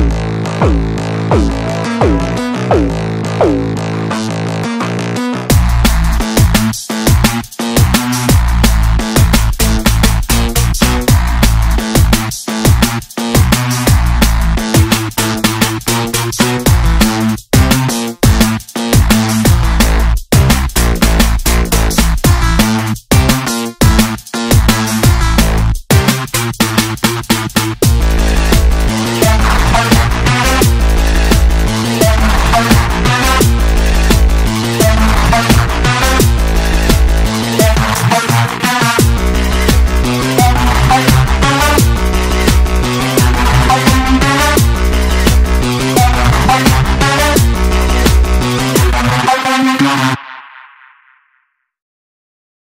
Oh, oh, oh.